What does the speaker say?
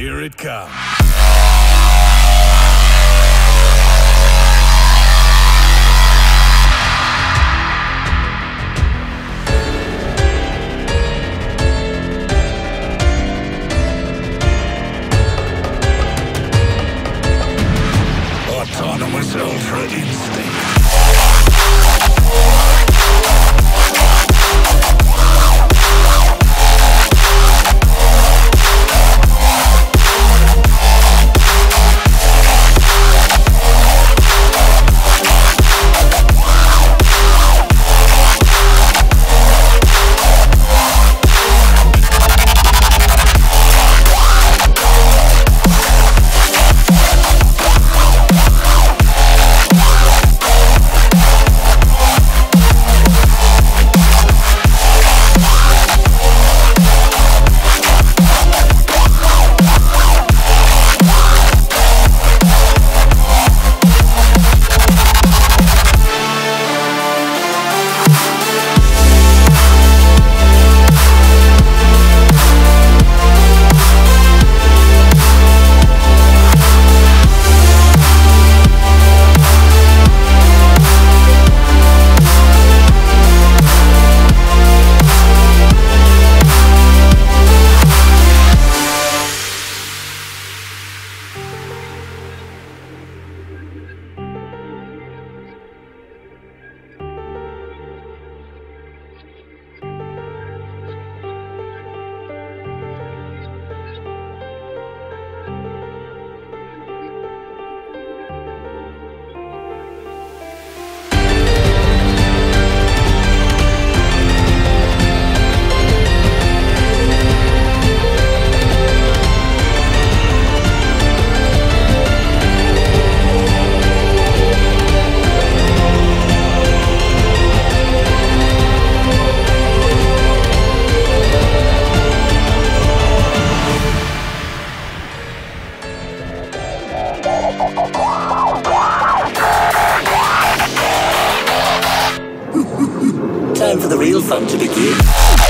Here it comes. Autonomous Ultra Instinct. time for the real fun to begin.